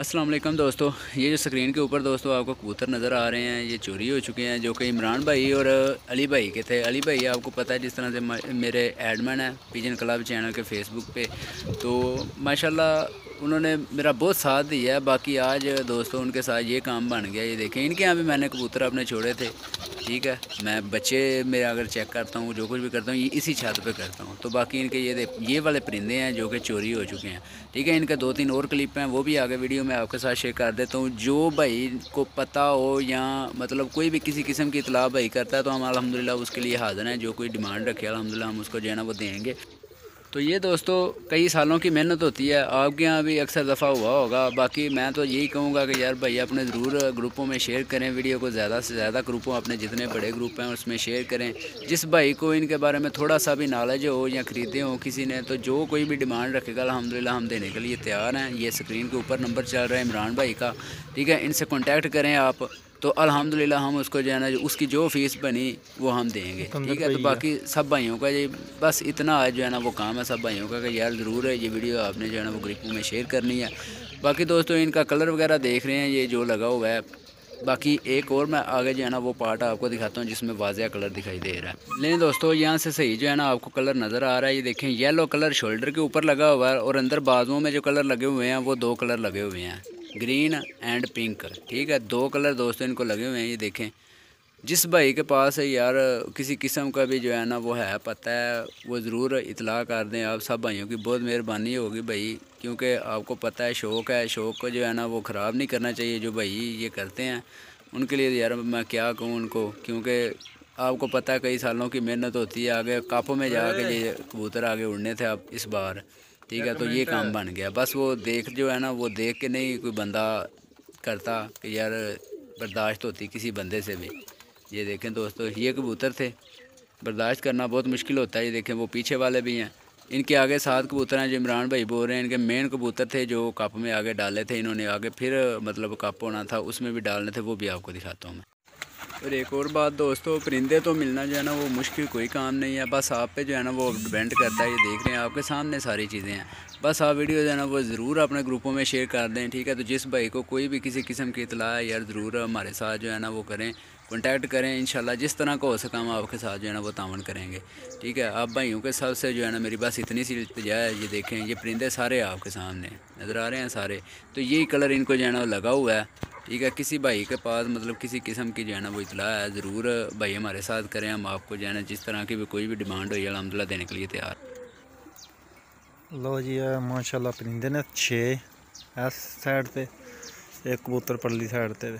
वालेकुम दोस्तों, ये जो स्क्रीन के ऊपर दोस्तों आपको कबूतर नज़र आ रहे हैं, ये चोरी हो चुके हैं, जो कि इमरान भाई और अली भाई के थे। अली भाई, आपको पता है जिस तरह से मेरे एडमन है पिजन क्लब चैनल के फेसबुक पे। तो माशाल्लाह उन्होंने मेरा बहुत साथ दिया है, बाकी आज दोस्तों उनके साथ ये काम बन गया। ये देखें, इनके यहाँ भी मैंने कबूतर अपने छोड़े थे। ठीक है, मैं बच्चे मेरे अगर चेक करता हूँ, जो कुछ भी करता हूँ, ये इसी छत पे करता हूँ। तो बाकी इनके ये ये वाले परिंदे हैं जो कि चोरी हो चुके हैं। ठीक है, इनके दो तीन और क्लिप हैं, वो भी आगे वीडियो में आपके साथ शेयर कर देता हूँ। जो भाई को पता हो या मतलब कोई भी किसी किस्म की इतला भाई करता है तो हम अलहमदिल्ला उसके लिए हाजिर हैं। जो कोई डिमांड रखे अलहमदिल्ला हम उसको जो है ना वो देंगे। तो ये दोस्तों, कई सालों की मेहनत होती है। आपके यहाँ भी अक्सर दफ़ा हुआ होगा। बाकी मैं तो यही कहूँगा कि यार भाई, अपने ज़रूर ग्रुपों में शेयर करें वीडियो को। ज़्यादा से ज़्यादा ग्रुपों, अपने जितने बड़े ग्रुप हैं, उसमें शेयर करें। जिस भाई को इनके बारे में थोड़ा सा भी नॉलेज हो या ख़रीदे हो किसी ने तो जो कोई भी डिमांड रखेगा अलहमदिल्ला हम देने के लिए तैयार हैं। ये स्क्रीन के ऊपर नंबर चल रहा है इमरान भाई का। ठीक है, इनसे कॉन्टैक्ट करें आप। तो अल्हम्दुलिल्लाह हम उसको जो है ना उसकी जो फ़ीस बनी वो हम देंगे। ठीक है तो बाकी सब भाइयों का ये बस इतना आज जो है ना वो काम है सब भाइयों का कि यार ज़रूर है ये वीडियो आपने जो है ना वो ग्रुपों में शेयर करनी है। बाकी दोस्तों इनका कलर वगैरह देख रहे हैं ये जो लगा हुआ है। बाकी एक और मैं आगे जो है ना वो पार्ट आपको दिखाता हूँ जिसमें वाजिया कलर दिखाई दे रहा है। लेकिन दोस्तों यहाँ से सही जो है ना आपको कलर नज़र आ रहा है। ये देखें येलो कलर शोल्डर के ऊपर लगा हुआ है और अंदर बाजुओं में जो कलर लगे हुए हैं वो दो कलर लगे हुए हैं। ग्रीन एंड पिंक ठीक है दो कलर दोस्तों इनको लगे हुए हैं ये देखें। जिस भाई के पास है यार किसी किस्म का भी जो है ना वो है पता है वो ज़रूर इतला कर दें आप सब भाइयों की बहुत मेहरबानी होगी भाई क्योंकि आपको पता है शौक़ है शौक़ को जो है ना वो ख़राब नहीं करना चाहिए जो भाई ये करते हैं। उनके लिए यार मैं क्या कहूँ उनको क्योंकि आपको पता है कई सालों की मेहनत होती है आगे कापों में जाके ये कबूतर आगे उड़ने थे आप इस बार। ठीक है तो ये काम बन गया। बस वो देख जो है ना, वो देख के नहीं कोई बंदा करता कि यार बर्दाश्त होती किसी बंदे से भी। ये देखें दोस्तों, ये कबूतर थे। बर्दाश्त करना बहुत मुश्किल होता है। ये देखें, वो पीछे वाले भी हैं। इनके आगे सात कबूतर हैं, जो इमरान भाई बोल रहे हैं। इनके मेन कबूतर थे जो कप में आगे डाले थे। इन्होंने आगे फिर मतलब कप होना था, उसमें भी डालने थे, वो भी आपको दिखाता हूँ मैं। और एक और बात दोस्तों, परिंदे तो मिलना जो है ना वो मुश्किल कोई काम नहीं है। बस आप पे जो है ना वो डिपेंड करता है, ये देख रहे हैं, आपके सामने सारी चीज़ें हैं। बस आप वीडियो जो है ना वो ज़रूर अपने ग्रुपों में शेयर कर दें, ठीक है? तो जिस भाई को कोई भी किसी किस्म की इतला है, यार ज़रूर हमारे साथ जो है ना वो करें कॉन्टैक्ट करें इन जिस तरह का हो सका हम आपके साथ जो है ना वो तावन करेंगे, ठीक है? आप भाइयों के सबसे जो है ना मेरी बस इतनी सी इल्तजा है, ये देखें, ये परिंदे सारे आपके सामने, नज़र आ रहे हैं सारे। तो यही कलर इनको जो है ना लगा हुआ है। ठीक है, किसी भाई के पास मतलब किसी किस्म की जो है ना वो इतला है, ज़रूर भाई हमारे साथ करें, हम आपको जो है ना जिस तरह की भी कोई भी डिमांड हो अलहमदिल्ला देने के लिए तैयार। लो जी माशाल्लाह परिंदे ने छे, इस साइड से एक कबूतर परली साइड पे